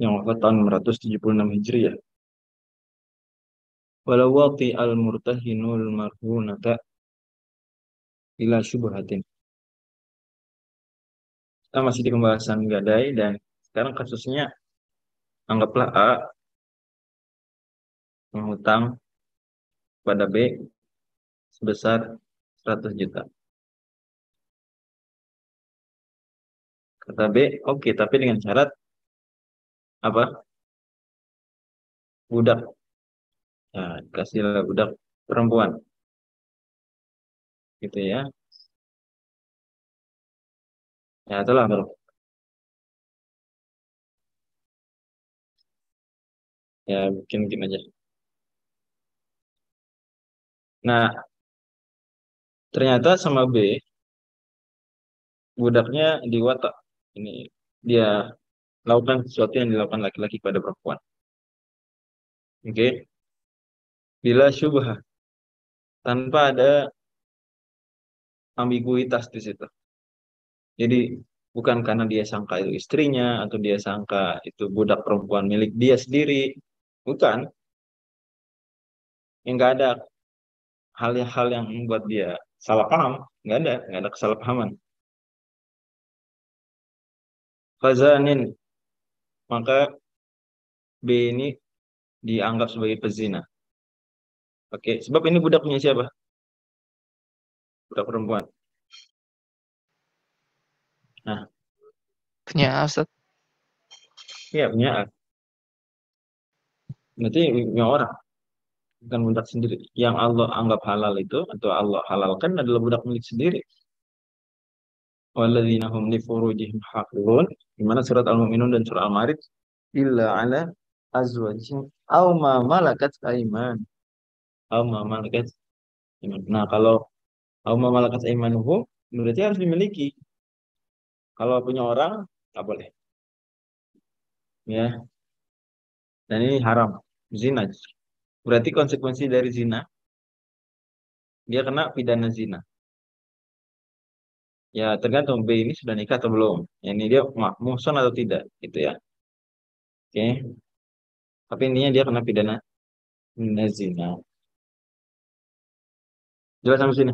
yang wafat tahun 676 Hijriah. Walau wati al-murtahinul marhunata ila syubhatin. Kita masih di pembahasan gadai dan sekarang kasusnya anggaplah A menghutang pada B sebesar 100 juta. Kata B, oke, okay, tapi dengan syarat apa? Budak. Nah, kasihlah budak perempuan. Gitu ya. Ya, itulah bro. Ya, mungkin-mungkin aja. Nah, ternyata sama B, budaknya diwatak. Ini dia lakukan sesuatu yang dilakukan laki-laki pada perempuan. Oke. Okay? Bila syubhah tanpa ada ambiguitas di situ. Jadi bukan karena dia sangka itu istrinya atau dia sangka itu budak perempuan milik dia sendiri, bukan. Yang enggak ada hal-hal yang membuat dia salah paham, nggak ada, nggak ada kesalahpahaman. Fazanin maka B ini dianggap sebagai pezina. Oke, sebab ini budak punya siapa? Budak perempuan. Nah. Punya Ustaz. Iya, punya. Berarti punya orang. Bukan budak sendiri. Yang Allah anggap halal itu, atau Allah halalkan adalah budak milik sendiri. Walladzina hum li furujihim hafizun. Gimana surat Al-Mu'minun dan surat Al-Ma'arij illa ala azwajihim aw ma malakat aiman. Aw ma malakat aiman. Nah, kalau aw ma malakat aimanuhum berarti harus dimiliki. Kalau punya orang tak boleh. Ya. Dan ini haram, zina. Berarti konsekuensi dari zina dia kena pidana zina. Ya tergantung B ini sudah nikah atau belum. Ya, ini dia muhson atau tidak, gitu ya. Oke. Tapi intinya dia kena pidana zina. Jelas sampai sini.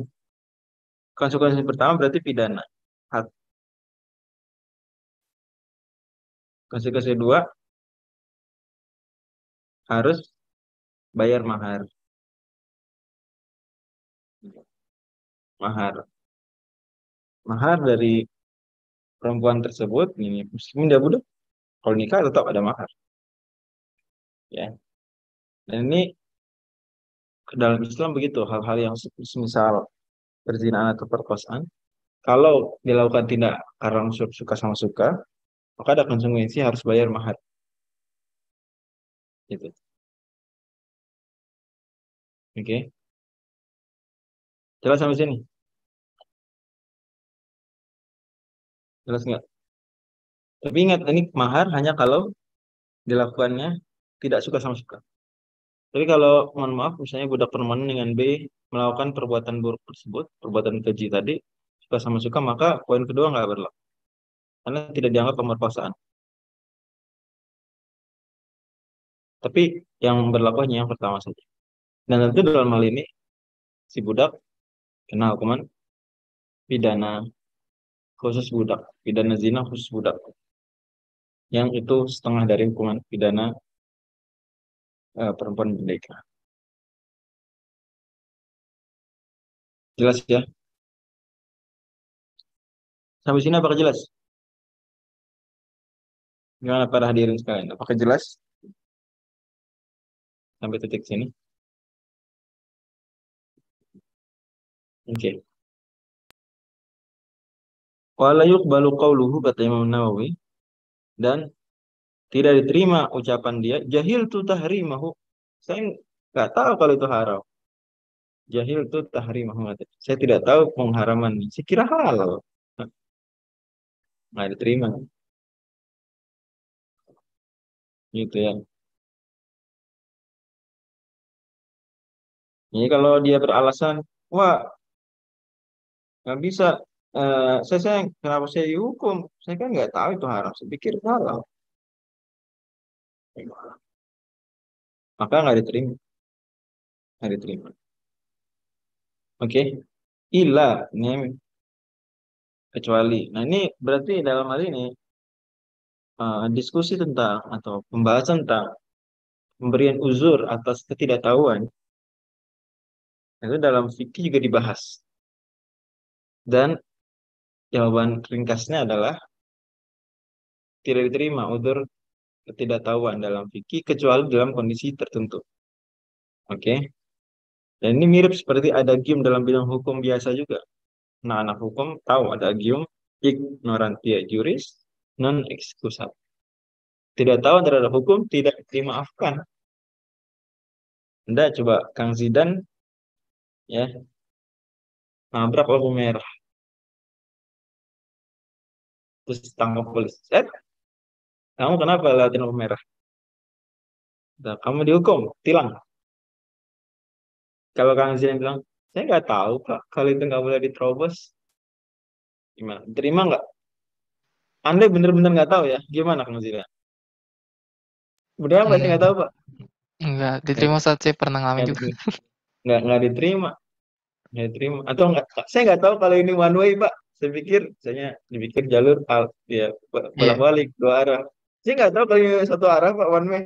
Konsekuensi pertama berarti pidana. Konsekuensi kedua harus bayar mahar. Mahar mahar dari perempuan tersebut ini meskipun dia budak kalau nikah tetap ada mahar. Ya. Dan ini ke dalam Islam begitu hal-hal yang semisal perzinahan atau perkosaan kalau dilakukan tidak karena suka sama suka maka ada konsekuensi harus bayar mahar. Gitu. Oke. Okay. jelas sampai sini Jelas nggak? Tapi ingat, ini mahar hanya kalau dilakukannya tidak suka sama suka. Tapi kalau, mohon maaf, misalnya budak permanen dengan B melakukan perbuatan buruk tersebut, perbuatan keji tadi, suka sama suka, maka poin kedua nggak berlaku. Karena tidak dianggap pemerkosaan. Tapi yang berlaku hanya yang pertama saja. Dan tentu dalam hal ini, si budak kena hukuman pidana khusus budak, pidana zina khusus budak. Yang itu setengah dari hukuman pidana uh, perempuan merdeka. Jelas ya? Sampai sini apakah jelas? Gimana para hadirin sekalian? Apakah jelas? Sampai titik sini? Oke. Okay. Wala yuqbalu qawluhu kata Imam Nawawi dan tidak diterima ucapan dia jahil tu tahrimahu. Saya nggak tahu kalau itu haram. Jahil tu tahrimahu. Saya tidak tahu pengharaman. Saya kira halal. Nggak diterima. Gitu ya. Ini kalau dia beralasan, wah nggak bisa uh, saya, saya kenapa saya dihukum? Saya kan nggak tahu itu haram. Saya pikir halal. maka nggak diterima nggak diterima oke ila ini kecuali nah ini berarti dalam hal ini uh, diskusi tentang atau pembahasan tentang pemberian uzur atas ketidaktahuan itu dalam fikih juga dibahas dan jawaban ringkasnya adalah tidak diterima uzur ketidaktahuan dalam fikih kecuali dalam kondisi tertentu. Oke. Okay? Dan ini mirip seperti ada gium dalam bidang hukum biasa juga. Nah, anak hukum tahu ada gium ignorantia juris non excusat. Tidak tahu terhadap hukum tidak dimaafkan. Anda coba Kang Zidan ya nabrak lampu merah terus tangkap polisi eh, kamu kenapa lewat lampu merah? Nah, kamu dihukum tilang. Kalau Kang Zidan bilang saya nggak tahu pak kalau itu nggak boleh diterobos. Gimana? Terima nggak? Anda benar-benar nggak tahu ya? Gimana Kang Benar nggak saya nggak tahu pak? Enggak, diterima saat saya pernah ngalamin juga. Nggak, nggak diterima. Nggak diterima. Atau nggak, saya nggak tahu kalau ini one way, Pak. Saya pikir, saya dipikir jalur al, ya, bolak balik dua arah. Saya nggak tahu kalau satu arah, Pak, one way.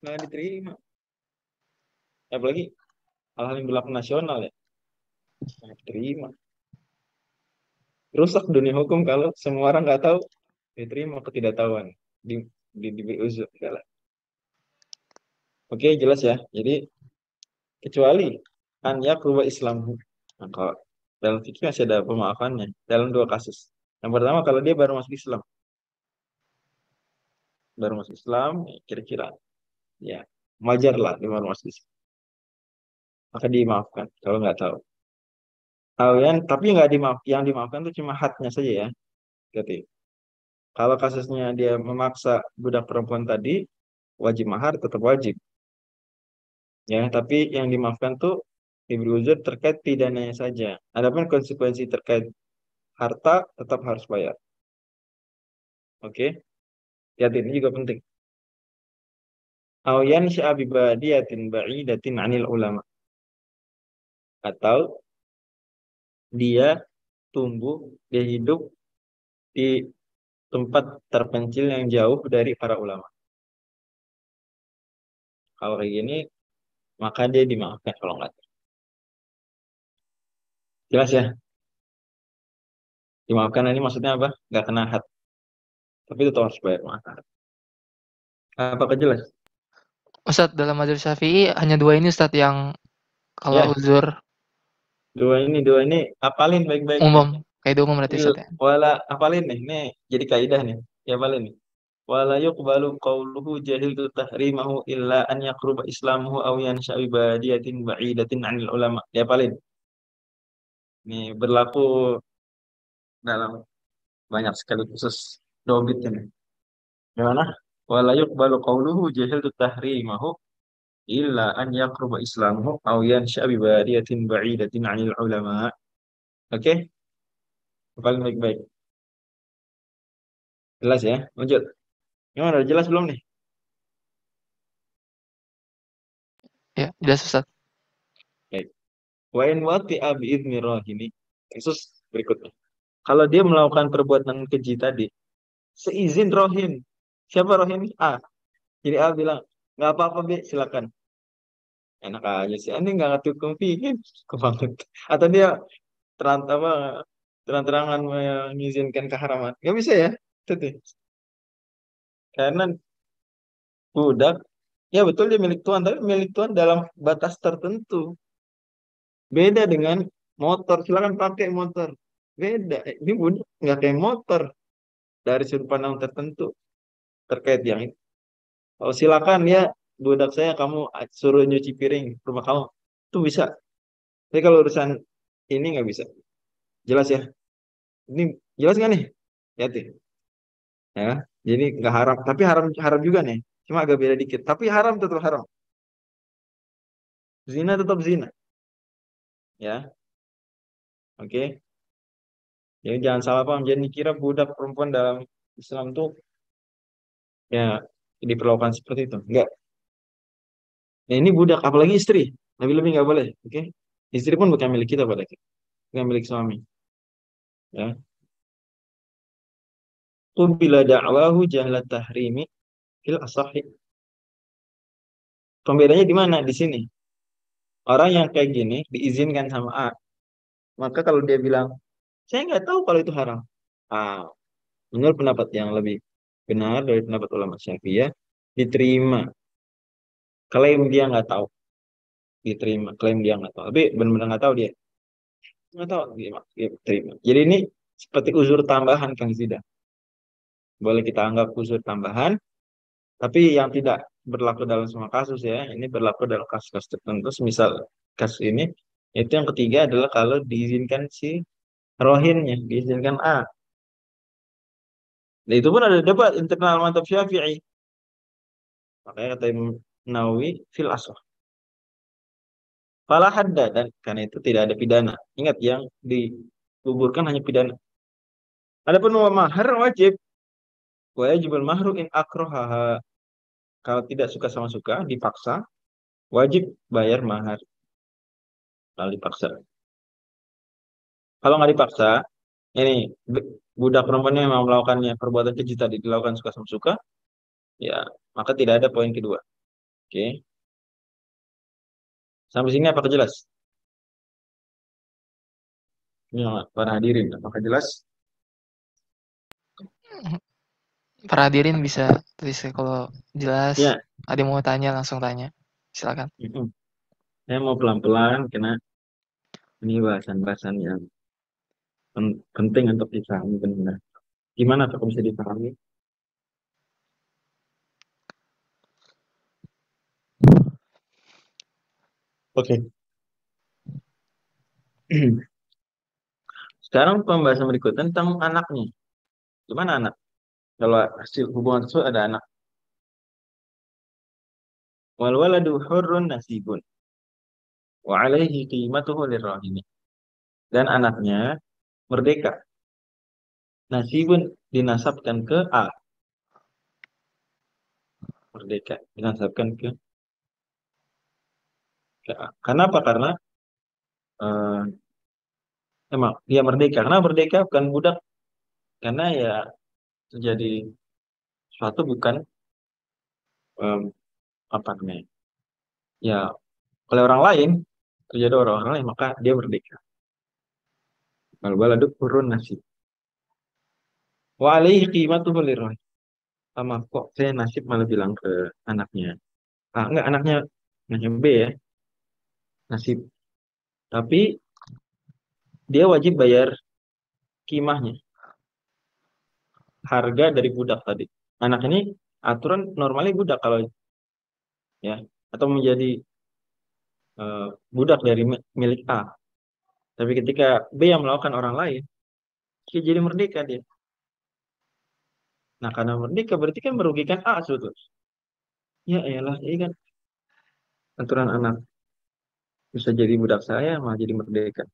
Nggak diterima. Apalagi hal-hal yang berlaku nasional ya. Nggak diterima. Rusak dunia hukum kalau semua orang nggak tahu diterima ketidaktahuan di di, di, di uzur Oke, jelas ya. Jadi kecuali an yakruba Islam. Nah, kalau dalam fikih masih ada pemaafannya dalam dua kasus. Yang pertama kalau dia baru masuk Islam. Baru masuk Islam, kira-kira ya wajar lah dia baru masuk Islam. Maka dimaafkan kalau nggak tahu. Kalian tapi nggak dimaaf, yang dimaafkan itu cuma hatnya saja ya. Jadi kalau kasusnya dia memaksa budak perempuan tadi, wajib mahar tetap wajib ya tapi yang dimaafkan tuh diberi uzur terkait pidananya saja. Adapun konsekuensi terkait harta tetap harus bayar. Oke. Ya ini juga penting. Awiyan sya'abibadiyatin ba'idatin anil ulama. Atau dia tumbuh dia hidup di tempat terpencil yang jauh dari para ulama. Kalau kayak gini maka dia dimaafkan kalau nggak jelas ya. Dimaafkan ini maksudnya apa? Nggak kena hat. Tapi itu harus bayar mahar apakah jelas? Ustadz dalam majelis syafi'i hanya dua ini Ustadz yang kalau ya. uzur. Dua ini dua ini apalin baik-baik. Umum. Kayak umum berarti Ustadz ya? Wala apalin nih. Nih jadi kaidah nih. Ya apalin nih. Wala yuqbalu qawluhu jahiltu tahrimahu illa an yaqruba islamuhu aw yansha ibadiyatin ba'idatin 'anil ulama. Ya paling. Ini berlaku dalam banyak sekali khusus dobit ini. Gimana? Wala yuqbalu qawluhu jahiltu tahrimahu illa an yaqruba islamuhu aw yansha ibadiyatin ba'idatin 'anil ulama. Oke? Okay? Paling baik-baik. Jelas ya? Lanjut. Gimana, jelas belum nih? Ya, jelas Ustaz. Wa in wati abi idni ini kasus berikutnya. Kalau dia melakukan perbuatan keji tadi, seizin rohin. Siapa rohin? A. Jadi A bilang, nggak apa-apa B, silakan. Enak aja sih. Ini nggak ngerti hukum fikih. Kebanget. Atau dia terang apa terang-terangan mengizinkan keharaman. Nggak bisa ya. Tuh. Karena budak, ya betul dia milik Tuhan, tapi milik Tuhan dalam batas tertentu. Beda dengan motor, silakan pakai motor. Beda, ini budak nggak kayak motor dari sudut pandang tertentu terkait yang itu. Oh, silakan ya budak saya kamu suruh nyuci piring rumah kamu itu bisa. Tapi kalau urusan ini nggak bisa. Jelas ya? Ini jelas nggak nih? Hati. Ya. Jadi nggak haram, tapi haram haram juga nih. Cuma agak beda dikit. Tapi haram tetap haram. Zina tetap zina. Ya. Oke. Okay. Jadi jangan salah paham. Jadi kira budak perempuan dalam Islam tuh ya diperlakukan seperti itu. Enggak. Nah, ini budak, apalagi istri. Lebih-lebih nggak boleh. Oke. Okay? Istri pun bukan milik kita pada kita. Bukan milik suami. Ya. Qubila da'wahu jahlat tahrimi fil asahi. Pembedanya di mana? Di sini. Orang yang kayak gini diizinkan sama A. Maka kalau dia bilang, saya nggak tahu kalau itu haram. Ah, menurut pendapat yang lebih benar dari pendapat ulama Syafi'iyah, diterima. Klaim dia nggak tahu. Diterima. Klaim dia nggak tahu. Tapi benar-benar nggak tahu dia. Nggak tahu. Dia, terima. Jadi ini seperti uzur tambahan Kang Zida. Boleh kita anggap uzur tambahan. Tapi yang tidak berlaku dalam semua kasus ya. Ini berlaku dalam kasus-kasus tertentu. Misal kasus ini. Itu yang ketiga adalah kalau diizinkan si rohinnya. Diizinkan A. Nah, itu pun ada debat internal mantap syafi'i. Makanya kata Imam Nawawi fil asah. Fala hadda dan karena itu tidak ada pidana. Ingat yang dikuburkan hanya pidana. Adapun mahar wajib. Wajibul mahru in akrohaha. Kalau tidak suka sama suka, dipaksa, wajib bayar mahar. Kalau dipaksa. Kalau nggak dipaksa, ini budak perempuan yang mau melakukannya perbuatan keji tadi dilakukan suka sama suka, ya maka tidak ada poin kedua. Oke. Sampai sini apakah jelas? Ya, para hadirin, apakah jelas? Para hadirin bisa tulis kalau jelas. Ya. Ada yang mau tanya langsung tanya. Silakan. Saya mau pelan-pelan karena ini bahasan-bahasan yang penting untuk dipahami benar. Gimana tuh bisa dipahami? Oke. Sekarang pembahasan berikutnya tentang anaknya. Gimana anak? Kalau hasil hubungan tersebut ada anak. Wal waladu hurrun nasibun. Wa alaihi qimatuhu lirrahimi. Dan anaknya merdeka. Nasibun dinasabkan ke A. Merdeka dinasabkan ke Kenapa? Karena uh, emang dia merdeka. Karena merdeka bukan budak. Karena ya terjadi suatu bukan um, apa namanya? Ya oleh orang lain terjadi orang-orang lain maka dia merdeka. Kalau baladu turun nasib. Wa alaihi qimatuhu lirrah. Sama kok saya nasib malah bilang ke anaknya. Ah, enggak anaknya anaknya B ya nasib. Tapi dia wajib bayar kimahnya. Harga dari budak tadi. Anak ini aturan normalnya budak kalau ya atau menjadi uh, budak dari milik A. Tapi ketika B yang melakukan orang lain, dia jadi merdeka dia. Nah, karena merdeka berarti kan merugikan A sebetulnya. Ya elah, ini kan aturan anak bisa jadi budak saya malah jadi merdeka.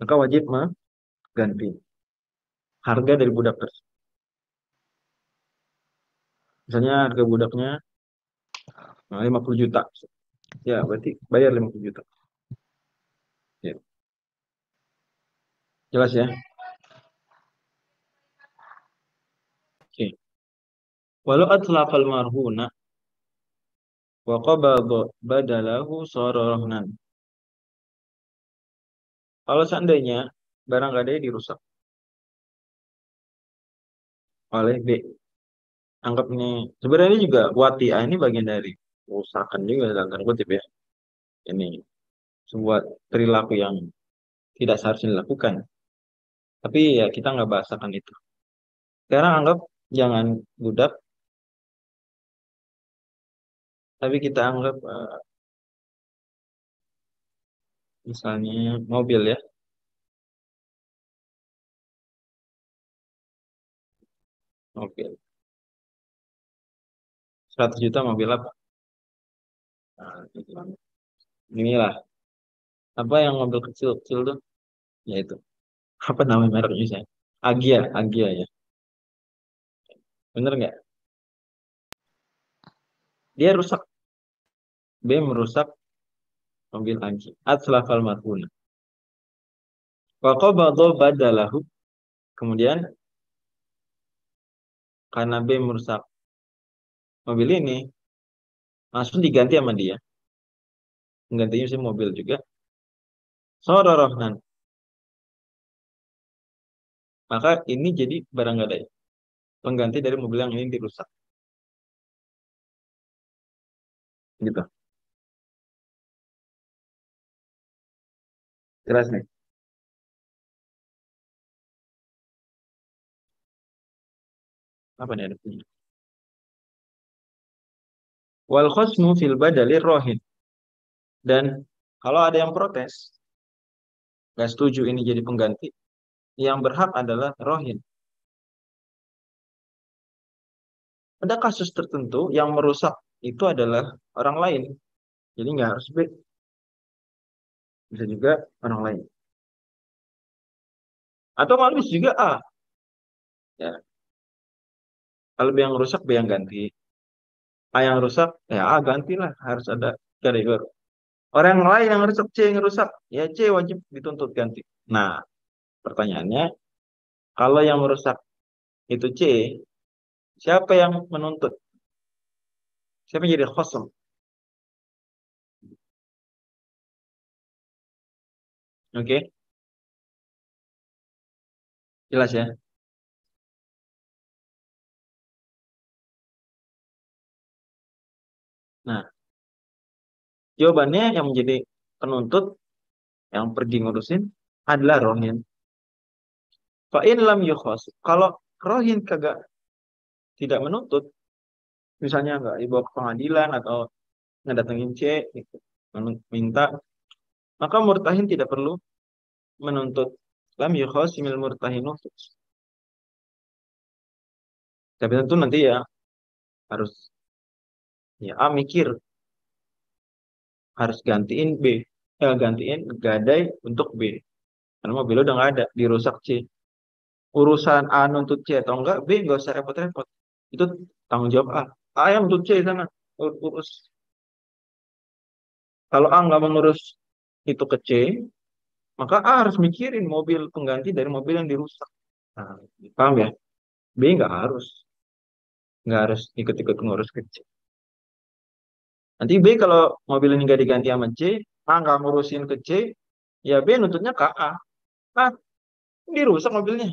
Maka wajib mengganti harga dari budak tersebut. Misalnya harga budaknya 50 nah, juta. Ya, berarti bayar 50 juta. Ya. Jelas ya? Oke. Walau atlafal marhuna wa badalahu sarahnan. Kalau seandainya barang gadai dirusak oleh B. Anggap ini sebenarnya juga watiah ini bagian dari usahakan juga dalam tanda kutip ya. Ini sebuah perilaku yang tidak seharusnya dilakukan. Tapi ya kita nggak bahasakan itu. Sekarang anggap jangan budak tapi kita anggap uh, misalnya mobil ya mobil 100 juta mobil apa nah, inilah apa yang mobil kecil-kecil tuh ya itu apa namanya mereknya saya Agia Agia ya bener nggak dia rusak. B merusak mobil Anji. Atslafal marhuna. Wa qabadha badalahu. Kemudian karena B merusak mobil ini, langsung diganti sama dia. Menggantinya si mobil juga. Sororohnan. Maka ini jadi barang gadai. Pengganti dari mobil yang ini dirusak. Gitu. Jelas nih? Apa nih ada punya? Wal khosmu fil badali rohin. Dan kalau ada yang protes, nggak setuju ini jadi pengganti, yang berhak adalah rohin. Ada kasus tertentu yang merusak itu adalah orang lain. Jadi nggak harus B. Bisa juga orang lain. Atau bisa juga A. Ya. Kalau yang rusak, B yang ganti. A yang rusak, ya A gantilah. Harus ada kategori. Orang lain yang rusak, C yang rusak, ya C wajib dituntut ganti. Nah, pertanyaannya, kalau yang merusak itu C, siapa yang menuntut? Siapa yang jadi khosm? Oke. Okay. Jelas ya? Nah, jawabannya yang menjadi penuntut yang pergi ngurusin adalah rohin. Fa'in lam yukhos. Kalau rohin kagak tidak menuntut, misalnya nggak dibawa ke pengadilan atau ngedatengin C, gitu, minta, maka murtahin tidak perlu menuntut. Lam yukhosimil murtahin Tapi tentu nanti ya harus ya A mikir. Harus gantiin B. Ya gantiin gadai untuk B. Karena mobil udah nggak ada dirusak C. Urusan A nuntut C atau enggak B nggak usah repot-repot. Itu tanggung jawab A. A yang nuntut C sana. Urus. Kalau A nggak mengurus itu ke C maka A harus mikirin mobil pengganti dari mobil yang dirusak. Nah, paham ya? B nggak harus. Nggak harus ikut-ikut ngurus ke C Nanti B kalau mobil ini nggak diganti sama C, A nggak ngurusin ke C, ya B nuntutnya ke A. Ah, dirusak mobilnya.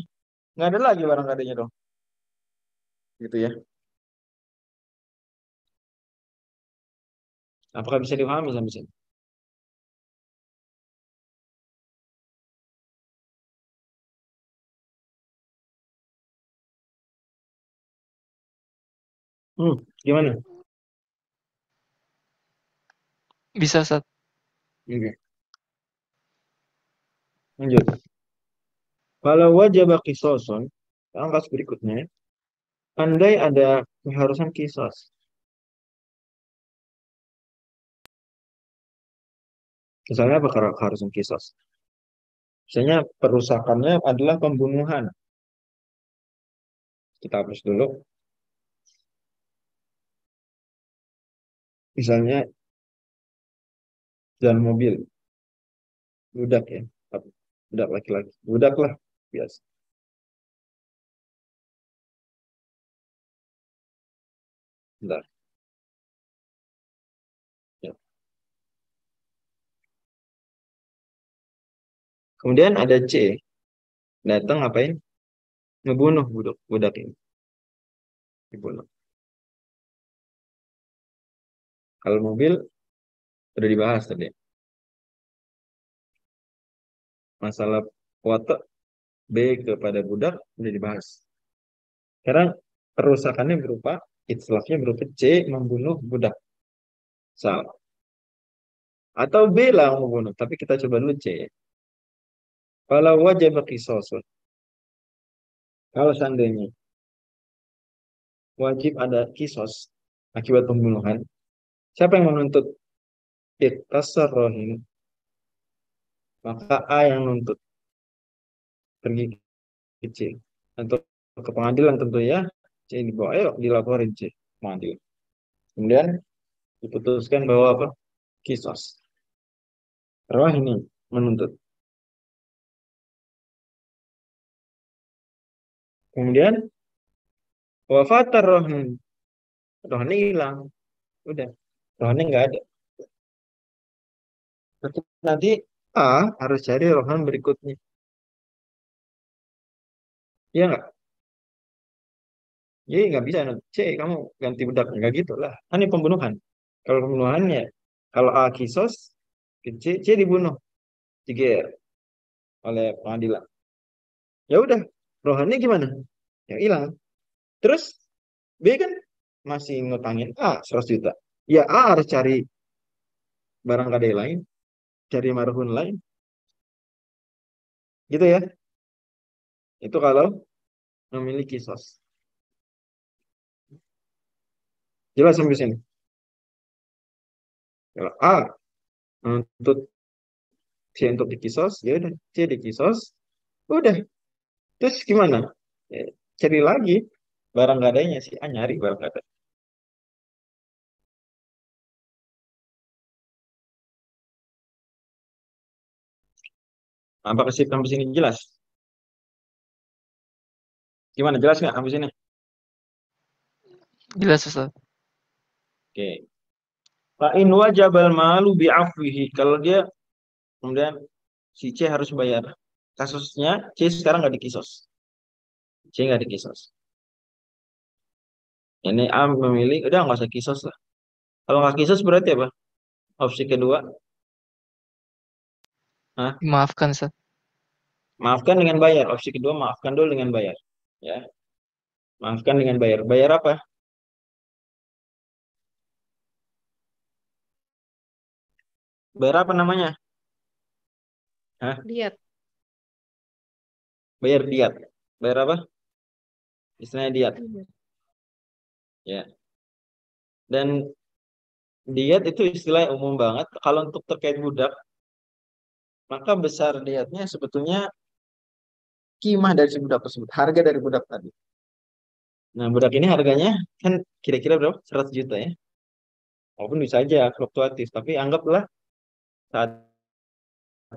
Nggak ada lagi barang gadainya dong. Gitu ya. Apakah bisa dipahami sampai sini? Hmm, gimana? Bisa, Ustaz. Oke. Lanjut. Kalau wajib kisoson, angkas berikutnya, andai ada keharusan kisos. Misalnya apa keharusan kisos? Misalnya perusakannya adalah pembunuhan. Kita hapus dulu. Misalnya dan mobil. Budak ya. Budak laki-laki. Budak lah. Biasa. Bentar. Ya. Kemudian ada C. Datang ngapain? Ngebunuh budak, budak ini. Dibunuh. Kalau mobil sudah dibahas tadi. Masalah watak B kepada budak sudah dibahas. Sekarang perusakannya berupa itslafnya berupa C membunuh budak. Salah. Atau B lah membunuh, tapi kita coba dulu C. Kalau wajib kisosun. Kalau seandainya wajib ada kisos akibat pembunuhan, siapa yang menuntut rohin maka A yang nuntut pergi ke C untuk ke pengadilan tentu ya C dibawa ayo dilaporin C pengadilan kemudian Diputuskan bahwa apa? Kisos. Rohani menuntut. Kemudian wafatar rohani. Rohani hilang. Udah. Rohani nggak ada. Berarti nanti A harus cari rohan berikutnya. Iya nggak? Jadi nggak bisa C kamu ganti budak nggak gitu lah. Kan ini pembunuhan. Kalau pembunuhannya, kalau A kisos, C, C dibunuh, CGR oleh pengadilan. Ya udah, rohannya gimana? Ya hilang. Terus B kan masih ngutangin A 100 juta. Ya A harus cari barang gadai lain, cari marhun lain. Gitu ya. Itu kalau memiliki sos. Jelas sampai sini. Kalau A untuk C untuk dikisos, ya udah C dikisos, udah. Terus gimana? Ya, cari lagi barang gadainya sih, A nyari barang gadai. Apakah sih sampai sini jelas? Gimana jelas nggak sampai sini? Jelas Ustaz. Oke. Fa'in wajabal malu bi'afwihi. Kalau dia kemudian si C harus bayar. Kasusnya C sekarang nggak dikisos. C nggak dikisos. Ini A memilih, udah nggak usah kisos lah. Kalau nggak kisos berarti apa? Opsi kedua. Hah? Maafkan, Ustaz. Maafkan dengan bayar. Opsi kedua, maafkan dulu dengan bayar. Ya. Maafkan dengan bayar. Bayar apa? Bayar apa namanya? Hah? Diat. Bayar diat. Bayar apa? Istilahnya diat. Ya. Dan diat itu istilah umum banget. Kalau untuk terkait budak, maka besar diatnya sebetulnya kimah dari si budak tersebut, harga dari budak tadi. Nah, budak ini harganya kan kira-kira berapa? 100 juta ya. Walaupun bisa aja fluktuatif, tapi anggaplah saat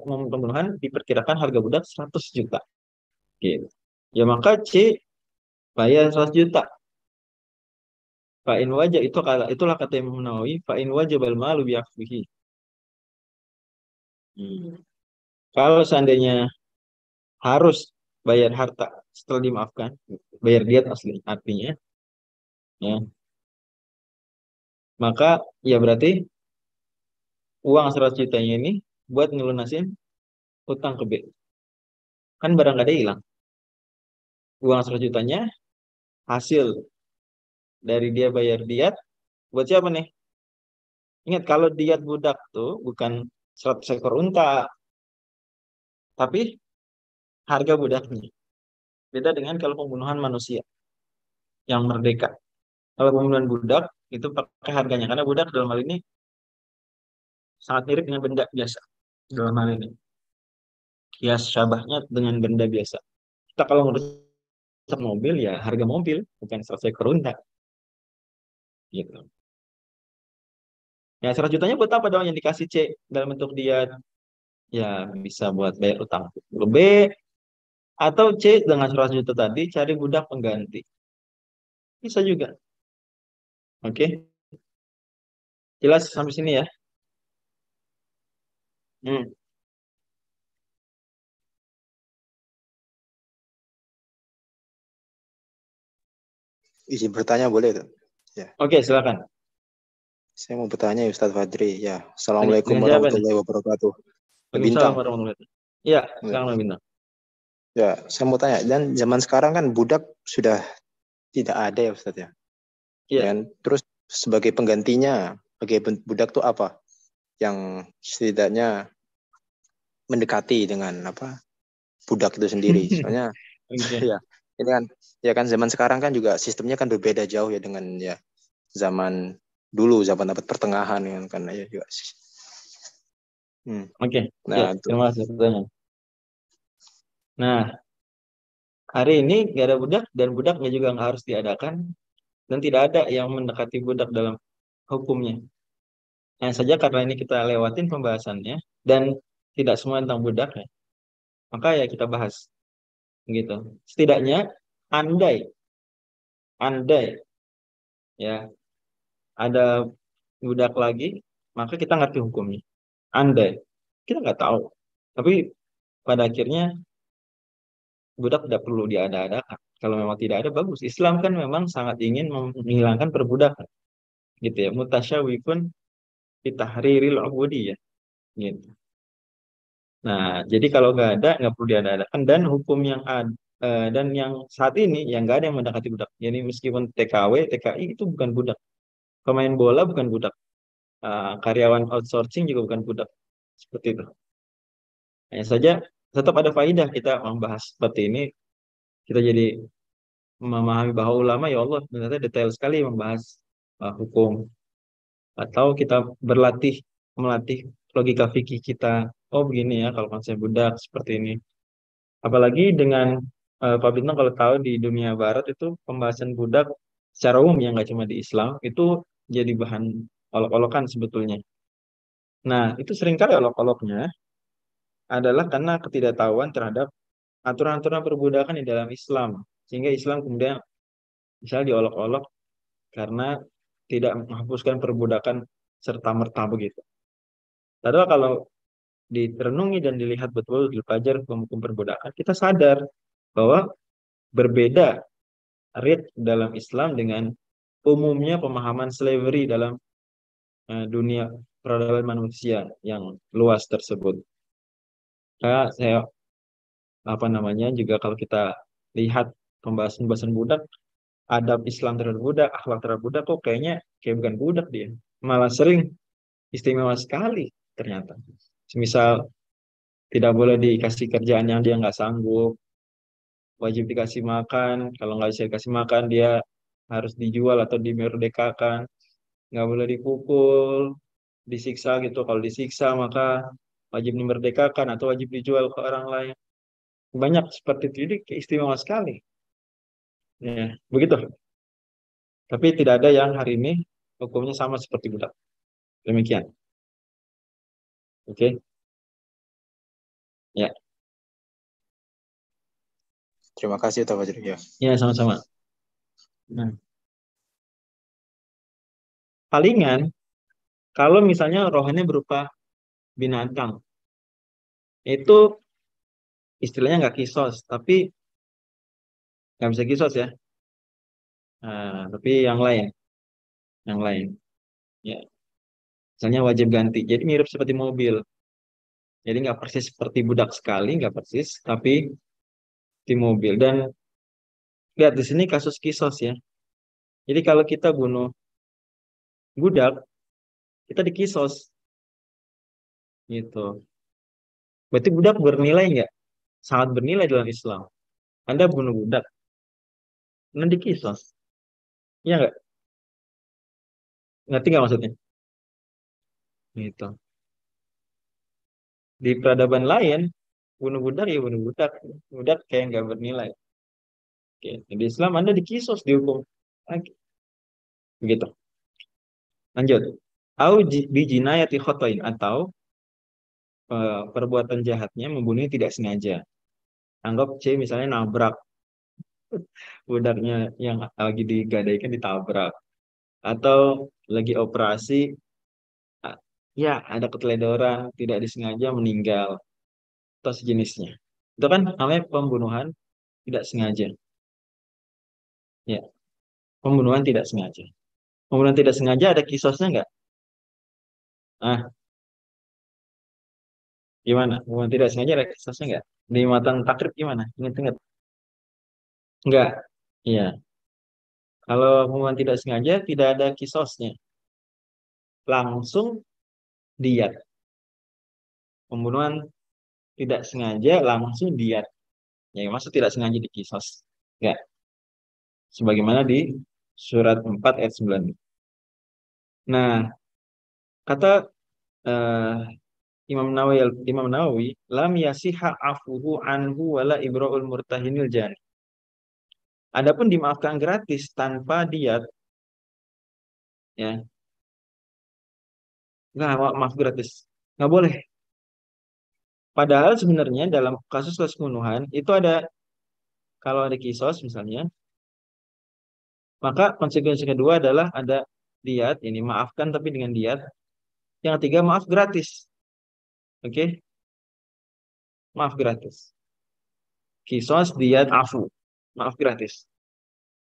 pembunuhan diperkirakan harga budak 100 juta. Gitu. Ya maka C bayar 100 juta. Fa'in wajah itu itulah kata Imam Nawawi, fa'in wajah bal malu biakfihi. Hmm. Kalau seandainya harus bayar harta setelah dimaafkan, bayar diat asli artinya, ya, maka ya berarti uang 100 jutanya ini buat ngelunasin utang ke B. Kan barang ada hilang. Uang 100 jutanya hasil dari dia bayar diat buat siapa nih? Ingat kalau diat budak tuh bukan 100 ekor unta, tapi harga budaknya. Beda dengan kalau pembunuhan manusia yang merdeka. Kalau pembunuhan budak itu pakai harganya karena budak dalam hal ini sangat mirip dengan benda biasa dalam hal ini. Kias syabahnya dengan benda biasa. Kita kalau merusak mobil ya harga mobil bukan 100 ekor unta. Gitu. Ya 100 jutanya buat apa dong yang dikasih C dalam bentuk dia ya bisa buat bayar utang B atau C dengan 100 juta tadi cari budak pengganti. Bisa juga. Oke. Jelas sampai sini ya. Hmm. Izin bertanya boleh tuh? Ya. Oke, silakan. Saya mau bertanya Ustadz Fadri. Ya, Assalamualaikum warahmatullahi wabarakatuh. Bintang. warahmatullahi Iya, sekarang Bintang. Ya, saya mau tanya. Dan zaman sekarang kan budak sudah tidak ada ya Ustadz ya? Iya. Dan terus sebagai penggantinya, sebagai budak tuh apa? Yang setidaknya mendekati dengan apa budak itu sendiri. Soalnya ya ini kan ya kan zaman sekarang kan juga sistemnya kan berbeda jauh ya dengan ya zaman dulu zaman abad pertengahan kan karena ya juga. Hmm. Oke. Okay. Nah, ya, terima kasih Nah, hari ini gak ada budak dan budaknya juga nggak harus diadakan dan tidak ada yang mendekati budak dalam hukumnya. Hanya saja karena ini kita lewatin pembahasannya dan tidak semua tentang budak ya. Maka ya kita bahas. Gitu. Setidaknya andai andai ya ada budak lagi, maka kita ngerti hukumnya. Andai kita nggak tahu. Tapi pada akhirnya budak tidak perlu diada-adakan. Kalau memang tidak ada bagus. Islam kan memang sangat ingin menghilangkan perbudakan. Gitu ya. Mutasyawifun fitahriril ubudiyah. Gitu. Nah, jadi kalau nggak ada, nggak perlu diada-adakan. Dan hukum yang ada, uh, dan yang saat ini, yang nggak ada yang mendekati budak. Jadi meskipun TKW, TKI itu bukan budak. Pemain bola bukan budak. Uh, karyawan outsourcing juga bukan budak. Seperti itu. Hanya saja tetap ada faidah kita membahas seperti ini. Kita jadi memahami bahwa ulama ya Allah ternyata detail sekali membahas uh, hukum atau kita berlatih melatih logika fikih kita oh begini ya kalau konsep budak seperti ini apalagi dengan uh, Pak Bintang kalau tahu di dunia barat itu pembahasan budak secara umum yang nggak cuma di Islam itu jadi bahan olok-olokan sebetulnya nah itu sering kali olok-oloknya adalah karena ketidaktahuan terhadap aturan-aturan perbudakan di dalam Islam sehingga Islam kemudian misalnya diolok-olok karena tidak menghapuskan perbudakan serta merta begitu. Padahal kalau diterenungi dan dilihat betul di pelajar hukum-hukum perbudakan, kita sadar bahwa berbeda rit dalam Islam dengan umumnya pemahaman slavery dalam dunia peradaban manusia yang luas tersebut. Saya, saya apa namanya juga kalau kita lihat pembahasan-pembahasan budak, adab Islam terhadap budak, akhlak terhadap budak kok kayaknya kayak bukan budak dia. Malah sering istimewa sekali ternyata. Misal tidak boleh dikasih kerjaan yang dia nggak sanggup, wajib dikasih makan, kalau nggak bisa dikasih makan dia harus dijual atau dimerdekakan, nggak boleh dipukul, disiksa gitu. Kalau disiksa maka wajib dimerdekakan atau wajib dijual ke orang lain. Banyak seperti itu, jadi istimewa sekali. Ya, begitu. Tapi tidak ada yang hari ini hukumnya sama seperti budak. Demikian. Oke. Okay. Ya. Terima kasih Pak Fajri ya. Ya, sama-sama. Nah. Palingan kalau misalnya rohnya berupa binatang. Itu istilahnya nggak kisos, tapi nggak bisa kisos ya. Nah, tapi yang lain yang lain. Ya misalnya wajib ganti jadi mirip seperti mobil. Jadi nggak persis seperti budak sekali nggak persis tapi di mobil. Dan lihat di sini kasus kisos ya. Jadi kalau kita bunuh budak kita dikisos gitu berarti budak bernilai nggak sangat bernilai dalam Islam anda bunuh budak nanti kisos. Iya nggak? Ngerti nggak maksudnya? Gitu. Di peradaban lain, bunuh budak ya bunuh budak. Budak kayak nggak bernilai. Oke. Di Islam Anda dikisos, dihukum. Oke. Begitu. Lanjut. Au bijinayati khotoin atau perbuatan jahatnya membunuh tidak sengaja. Anggap C misalnya nabrak. Budaknya yang lagi digadaikan ditabrak. Atau lagi operasi ya ada keteledoran tidak disengaja meninggal. Atau sejenisnya. Itu kan namanya pembunuhan tidak sengaja. Ya. Pembunuhan tidak sengaja pembunuhan tidak sengaja ada kisosnya nggak ah gimana pembunuhan tidak sengaja ada kisosnya nggak di matan takrib gimana ingat-ingat Enggak. Iya. Kalau pembunuhan tidak sengaja tidak ada kisosnya. Langsung diat. Pembunuhan tidak sengaja langsung diat. Ya, maksud tidak sengaja dikisos. Enggak. Sebagaimana di surat 4 ayat 9. Nah, kata uh, Imam Nawawi Imam Nawawi lam yasiha afuhu anhu wala ibra'ul murtahinil jani Adapun dimaafkan gratis tanpa diat, ya, nggak maaf gratis. Nggak boleh. Padahal sebenarnya dalam kasus-kasus pembunuhan itu ada kalau ada kisos misalnya maka konsekuensi kedua adalah ada diat ini maafkan tapi dengan diat. Yang ketiga maaf gratis. Oke? Okay? maaf gratis. Kisos diat afu. Maaf gratis.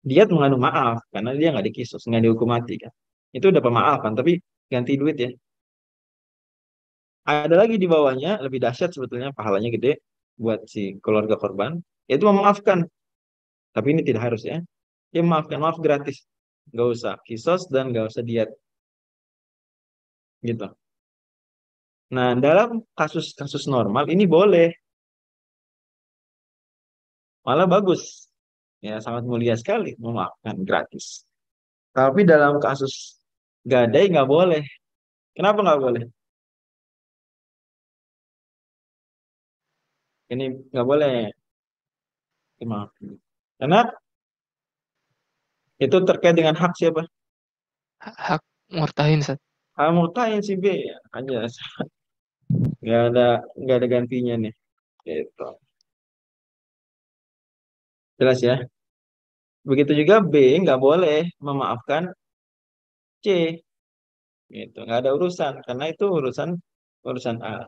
Diat mengandung maaf karena dia nggak dikisos nggak dihukum mati kan? Itu udah pemaafan tapi ganti duit ya. Ada lagi di bawahnya lebih dahsyat sebetulnya pahalanya gede buat si keluarga korban yaitu memaafkan. Tapi ini tidak harus ya dia maafkan maaf gratis. Nggak usah kisos dan nggak usah diet. Gitu. Nah dalam kasus-kasus normal ini boleh. Malah bagus. Ya sangat mulia sekali memaafkan gratis. Tapi dalam kasus gadai nggak boleh. Kenapa nggak boleh? Ini nggak boleh. Maaf. Karena itu terkait dengan hak siapa? Hak murtahin Sat. hak murtahin si B ya aja nggak ada nggak ada gantinya nih. Gitu. Jelas ya? Begitu juga B nggak boleh memaafkan C. Gitu. Nggak ada urusan karena itu urusan urusan A.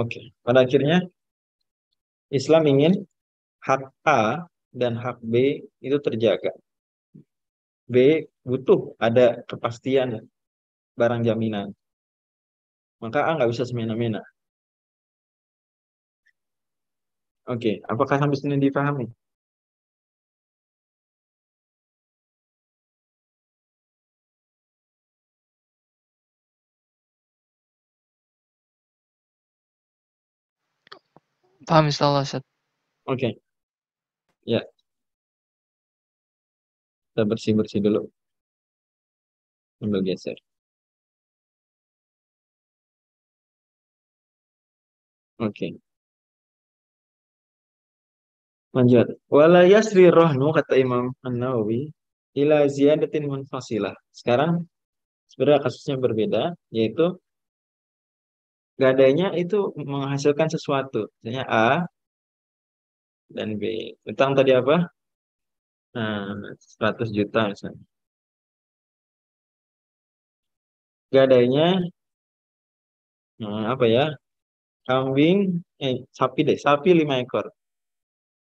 Oke, pada akhirnya Islam ingin hak A dan hak B itu terjaga. B butuh ada kepastian barang jaminan. Maka A nggak bisa semena-mena. Oke, apakah sampai sini dipahami? Paham insyaallah Ustaz. Oke. Ya. Kita bersih-bersih dulu. Ambil geser. Oke. Lanjut. Wala yasri rohnu kata Imam An-Nawawi ila ziyadatin munfasilah. Sekarang sebenarnya kasusnya berbeda yaitu gadainya itu menghasilkan sesuatu. Misalnya A dan B. Utang tadi apa? Nah, 100 juta misalnya. Gadainya nah, apa ya? Kambing, eh sapi deh, sapi 5 ekor.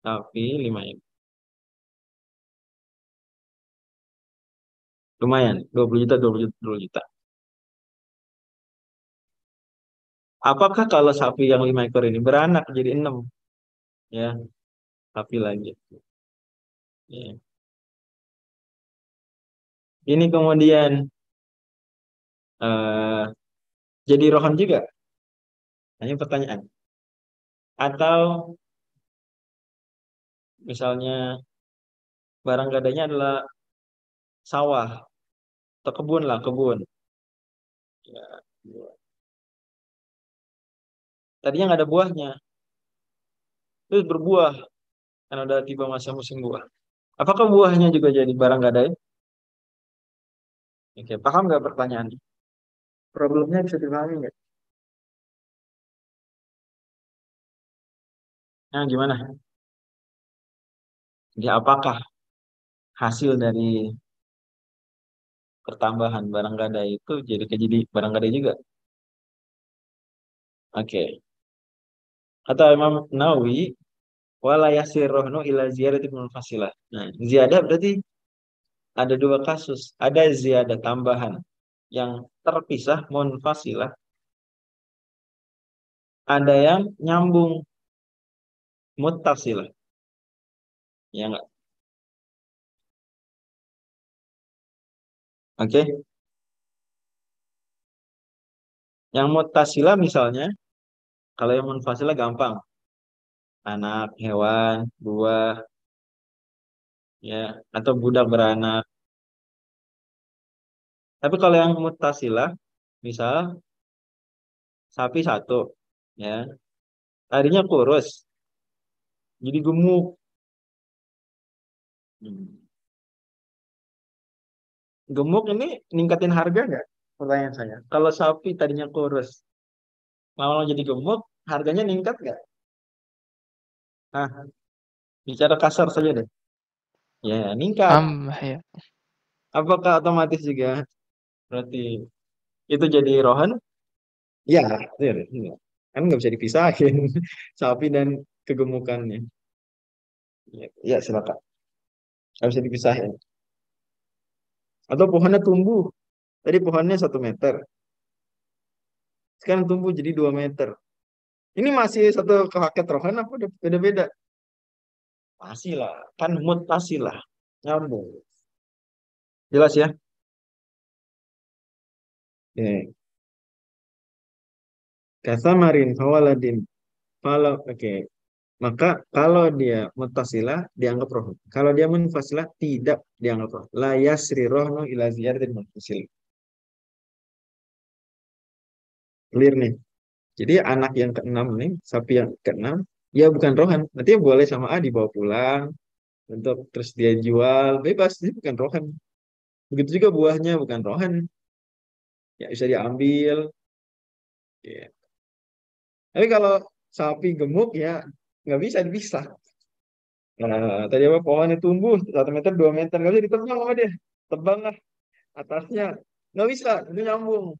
Sapi 5 ekor. Lumayan, 20 juta, 20 juta, 20 juta. Apakah kalau sapi yang lima ekor ini beranak jadi enam? Ya, sapi lagi. Ya. Ini kemudian uh, jadi rohan juga. Hanya pertanyaan. Atau misalnya barang gadanya adalah sawah atau kebun lah kebun. Ya, Tadinya nggak ada buahnya. Terus berbuah. Karena udah tiba masa musim buah. Apakah buahnya juga jadi barang gadai? Oke, paham nggak pertanyaannya? Problemnya bisa dipahami nggak? Nah, gimana? Jadi apakah hasil dari pertambahan barang gadai itu jadi jadi barang gadai juga? Oke. Okay. Kata Imam Nawawi, wala yasirrohnu ila ziyadati munfasilah. Nah, ziyadah berarti ada dua kasus. Ada ziyadah tambahan yang terpisah munfasilah. Ada yang nyambung muttasilah. Ya enggak? Oke. Okay. Yang muttasilah misalnya kalau yang munfasilah gampang. Anak, hewan, buah, ya, atau budak beranak. Tapi kalau yang mutasilah, misal sapi satu, ya, tadinya kurus, jadi gemuk. Hmm. Gemuk ini ningkatin harga nggak? pertanyaan saya. Kalau sapi tadinya kurus, lama jadi gemuk, harganya meningkat nggak? Nah, bicara kasar saja deh. Ya, meningkat. Um, ya. Apakah otomatis juga berarti itu jadi rohan? Ya, ya, ya. kan nggak bisa dipisahin sapi dan kegemukannya. Ya, ya silakan. Nggak bisa dipisahin. Atau pohonnya tumbuh. Tadi pohonnya satu meter. Sekarang tumbuh jadi dua meter. Ini masih satu kehaket rohan apa udah beda-beda? Pastilah, kan mood pastilah. Nyambung. Jelas ya? Oke. Kasamarin fawaladin. Kalau oke. Okay. Maka kalau dia mutasila dianggap roh. Kalau dia munfasilah tidak dianggap roh. La yasri rohnu ila ziyaratin munfasil. Clear nih. Jadi anak yang keenam nih, sapi yang keenam, ya bukan rohan. Nanti boleh sama A dibawa pulang untuk terus dia jual bebas. Ini bukan rohan. Begitu juga buahnya bukan rohan. Ya bisa diambil. Ya. Tapi kalau sapi gemuk ya nggak bisa dipisah. Nah, tadi apa pohonnya tumbuh satu meter dua meter nggak bisa ditebang sama dia, tebang lah atasnya nggak bisa itu nyambung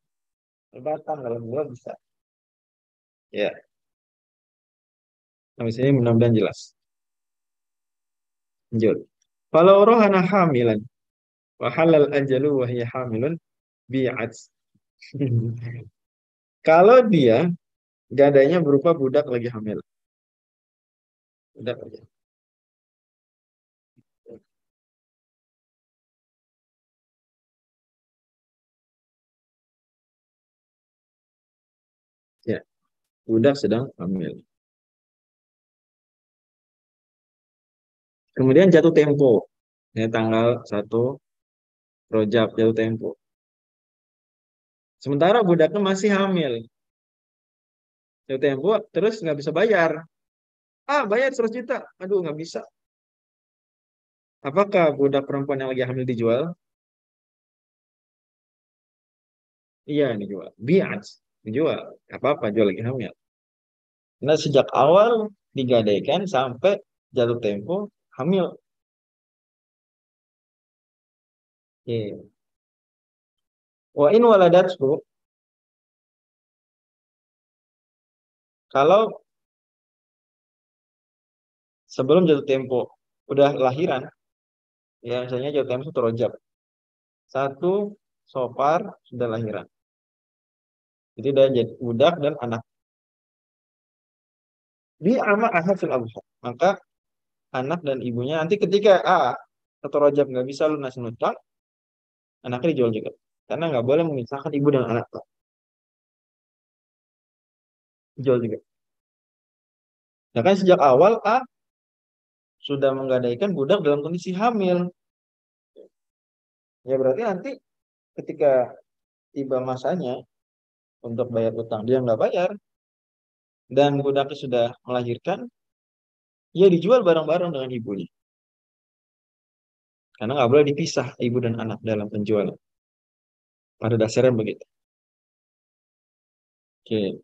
batang kalau dua bisa. Ya. Sampai sini mudah-mudahan jelas. Lanjut. Kalau rohana hamilan wahalal ajalu wahya hamilun bi'at. Kalau dia gadanya berupa budak lagi hamil. Budak aja. Budak sedang hamil. Kemudian jatuh tempo. Ya, tanggal 1 Rojab jatuh tempo. Sementara budaknya masih hamil. Jatuh tempo terus nggak bisa bayar. Ah, bayar 100 juta. Aduh, nggak bisa. Apakah budak perempuan yang lagi hamil dijual? Iya, dijual. Biat, dijual. Apa-apa, jual lagi hamil. Nah, sejak awal digadaikan sampai jatuh tempo hamil. Oke. Wa in waladatku kalau sebelum jatuh tempo udah lahiran ya misalnya jatuh tempo satu rojab satu sopar sudah lahiran itu udah jadi budak dan anak di ama ahafil maka anak dan ibunya nanti ketika ah satu rojab nggak bisa lunas mutlak anaknya dijual juga. Karena nggak boleh memisahkan ibu dan anak. Dijual juga. Nah kan sejak awal A sudah menggadaikan budak dalam kondisi hamil. Ya berarti nanti ketika tiba masanya untuk bayar utang dia nggak bayar dan budaknya sudah melahirkan ya dijual bareng-bareng dengan ibunya. Karena nggak boleh dipisah ibu dan anak dalam penjualan. Pada dasarnya begitu. Oke.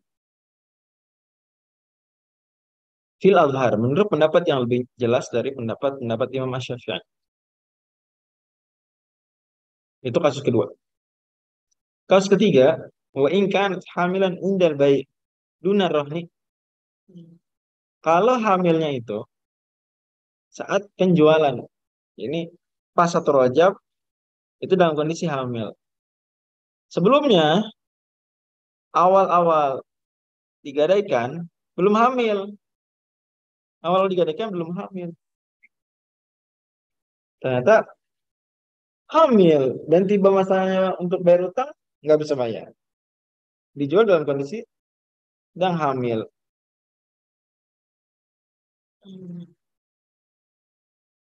Fil azhar menurut pendapat yang lebih jelas dari pendapat pendapat Imam Syafi'i. Itu kasus kedua. Kasus ketiga wa in kanat hamilan indal bayi dunar rohni kalau hamilnya itu saat penjualan ini pas satu rojab itu dalam kondisi hamil. Sebelumnya awal-awal digadaikan belum hamil. Awal digadaikan belum hamil. Ternyata hamil dan tiba masanya untuk bayar utang nggak bisa bayar. Dijual dalam kondisi sedang hamil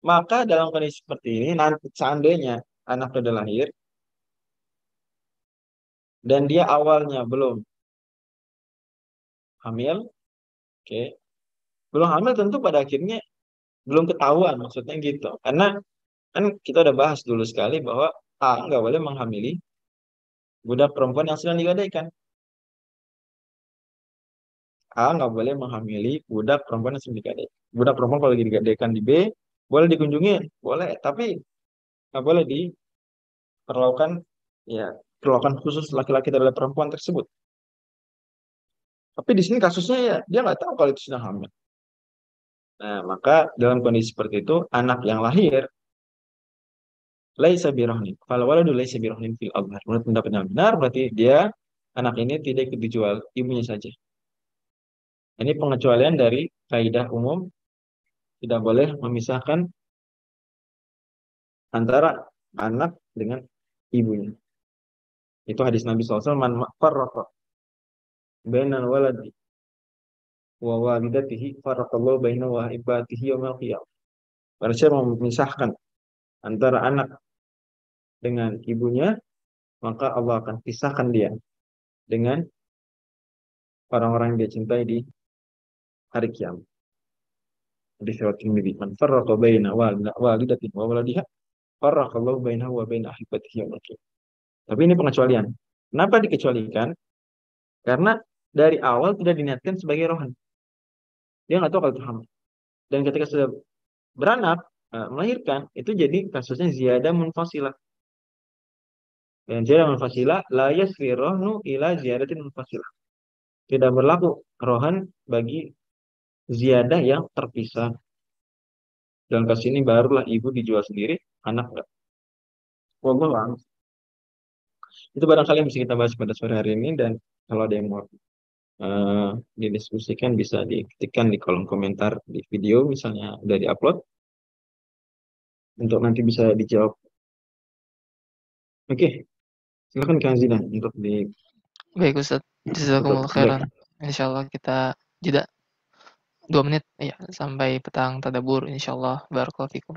maka dalam kondisi seperti ini nanti seandainya anak sudah lahir dan dia awalnya belum hamil, oke, okay. belum hamil tentu pada akhirnya belum ketahuan maksudnya gitu, karena kan kita udah bahas dulu sekali bahwa A nggak boleh menghamili budak perempuan yang sedang digadaikan. A nggak boleh menghamili budak perempuan yang sedang digadaikan. Budak perempuan kalau digadaikan di B, boleh dikunjungi, boleh, tapi nggak boleh diperlakukan ya perlakuan khusus laki-laki terhadap perempuan tersebut. Tapi di sini kasusnya ya dia nggak tahu kalau itu sudah hamil. Nah, maka dalam kondisi seperti itu anak yang lahir laisa birahnin. Kalau waladu laisa birahnin fil. Menurut pendapat yang benar berarti dia anak ini tidak dijual, ibunya saja. Ini pengecualian dari kaidah umum tidak boleh memisahkan antara anak dengan ibunya. Itu hadis Nabi SAW, man farraqa bainal waladi wa walidatihi farraqallahu bainahu wa ibatihi yawmal qiyamah. Siapa memisahkan antara anak dengan ibunya, maka Allah akan pisahkan dia dengan orang-orang yang dia cintai di hari kiamat. Di surat Tirmidzi, "Man farraqa baina walidatin wa waladiha, farraqallahu bainahu wa baina ahibatihi yaumil qiyamah." Tapi ini pengecualian. Kenapa dikecualikan? Karena dari awal tidak diniatkan sebagai rohan. Dia nggak tahu kalau itu hamil. Dan ketika sudah beranak, eh, melahirkan, itu jadi kasusnya ziyadah munfasilah. Dan ziyadah munfasilah, la yasri rohnu ila ziyadatin munfasilah. Tidak berlaku rohan bagi ziyadah yang terpisah. Dalam kasus ini barulah ibu dijual sendiri, anak enggak. Wallahu Itu barangkali yang bisa kita bahas pada sore hari ini dan kalau ada yang mau uh, didiskusikan bisa diketikkan di kolom komentar di video misalnya udah diupload untuk nanti bisa dijawab. Oke, okay. silakan Kang Zina untuk di. Baik Ustaz, jazakumullah khairan. Insya Allah kita jeda dua menit ya sampai petang tadabur insyaallah barakallahu fikum